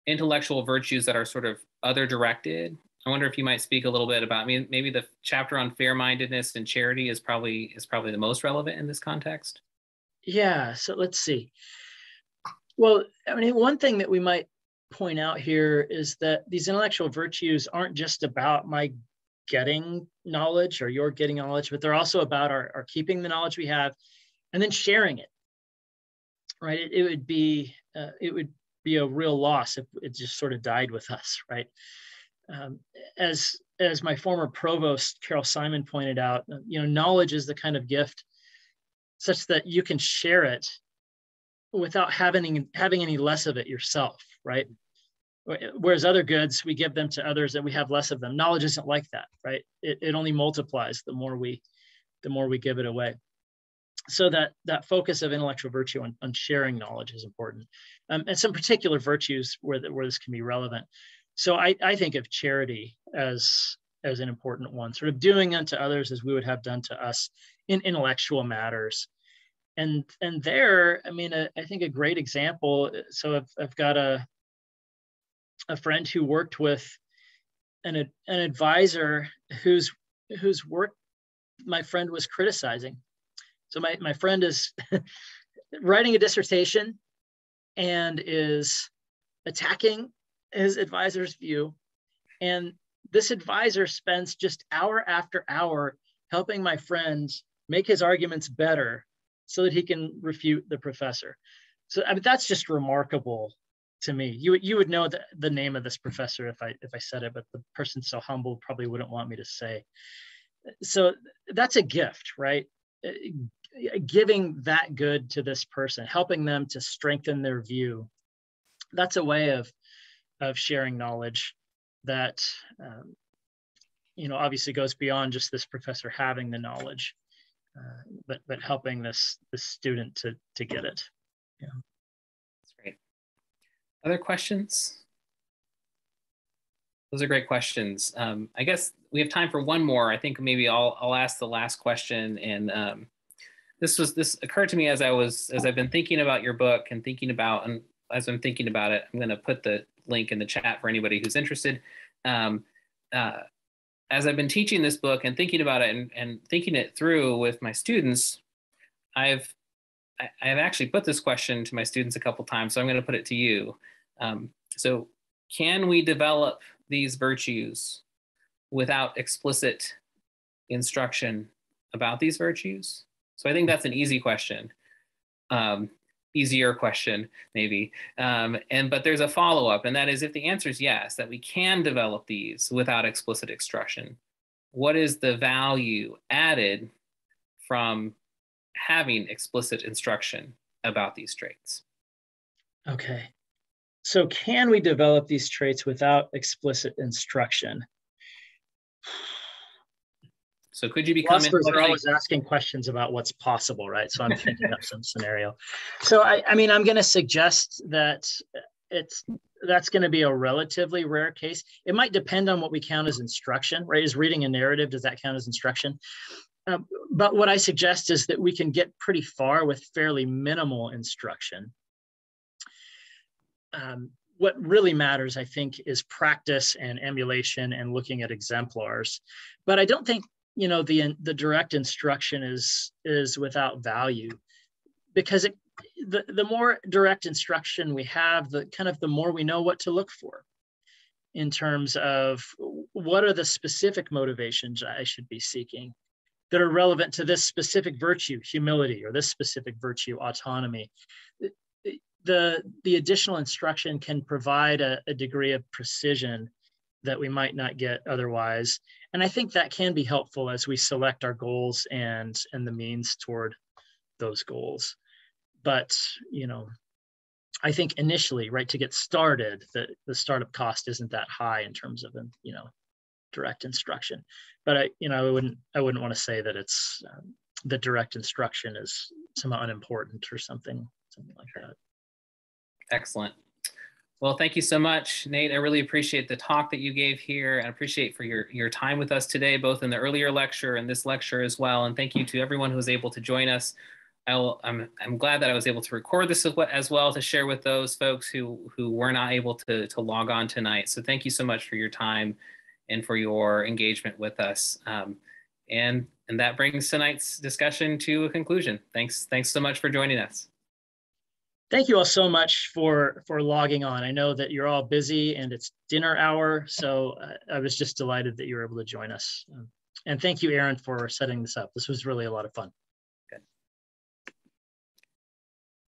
intellectual virtues that are sort of other directed I wonder if you might speak a little bit about I mean, maybe the chapter on fair-mindedness and charity is probably is probably the most relevant in this context. Yeah. So let's see. Well, I mean, one thing that we might point out here is that these intellectual virtues aren't just about my getting knowledge or your getting knowledge, but they're also about our, our keeping the knowledge we have and then sharing it. Right. It, it would be uh, it would be a real loss if it just sort of died with us, right? um, as as my former provost Carol Simon pointed out, uh, you know, knowledge is the kind of gift such that you can share it without having having any less of it yourself, right? Whereas other goods, we give them to others and we have less of them. Knowledge isn't like that, right? It, it only multiplies the more we the more we give it away. So that that focus of intellectual virtue on, on sharing knowledge is important, um, and some particular virtues where the, where this can be relevant. So I, I think of charity as as an important one sort of doing unto others as we would have done to us in intellectual matters. And and there i mean a, I think a great example so i've, I've got a a friend who worked with an, an advisor whose whose work my friend was criticizing so my, my friend is writing a dissertation and is attacking his advisor's view. And this advisor spends just hour after hour helping my friend make his arguments better so that he can refute the professor. So I mean, that's just remarkable to me. You, you would know the, the name of this professor if I, if I said it, but the person so humble probably wouldn't want me to say. So that's a gift, right? Giving that good to this person, helping them to strengthen their view. That's a way of of sharing knowledge that um, you know obviously goes beyond just this professor having the knowledge uh, but but helping this this student to to get it. Yeah. That's great. Other questions? Those are great questions. Um, i guess we have time for one more. I think maybe i'll i'll ask the last question and um, this was this occurred to me as i was as i've been thinking about your book and thinking about and as i'm thinking about it i'm going to put the link in the chat for anybody who's interested. Um, uh, as I've been teaching this book and thinking about it and, and thinking it through with my students, I've I, have actually put this question to my students a couple times, so I'm going to put it to you. Um, so, can we develop these virtues without explicit instruction about these virtues? So, I think that's an easy question. Um, easier question maybe. Um, and but there's a follow-up and that is if the answer is yes that we can develop these without explicit instruction what is the value added from having explicit instruction about these traits? Okay. So can we develop these traits without explicit instruction so could you become? Philosophers are always asking questions about what's possible, right? So I'm thinking up some scenario. So I, I mean, I'm going to suggest that it's that's going to be a relatively rare case. It might depend on what we count as instruction, right? Is reading a narrative does that count as instruction? Uh, but what I suggest is that we can get pretty far with fairly minimal instruction. Um, what really matters, I think, is practice and emulation and looking at exemplars. But I don't think you know the the direct instruction is is without value. Because it the, the more direct instruction we have the kind of the more we know what to look for in terms of what are the specific motivations i should be seeking that are relevant to this specific virtue humility or this specific virtue autonomy. The the additional instruction can provide a, a degree of precision that we might not get otherwise. And I think that can be helpful as we select our goals and and the means toward those goals. But you know, I think initially, right, to get started, the, the startup cost isn't that high in terms of you know direct instruction. But I, you know, I wouldn't I wouldn't want to say that it's um, the direct instruction is somehow unimportant or something something like that. Excellent. Well, thank you so much, Nate. I really appreciate the talk that you gave here and appreciate for your, your time with us today, both in the earlier lecture and this lecture as well. And thank you to everyone who was able to join us. I'll, I'm, I'm glad that I was able to record this as well to share with those folks who, who were not able to, to log on tonight. So thank you so much for your time and for your engagement with us. Um, and, and that brings tonight's discussion to a conclusion. Thanks, thanks so much for joining us thank you all so much for for logging on. I know that you're all busy and it's dinner hour, so uh, I was just delighted that you were able to join us. And thank you, Aaron, for setting this up. This was really a lot of fun.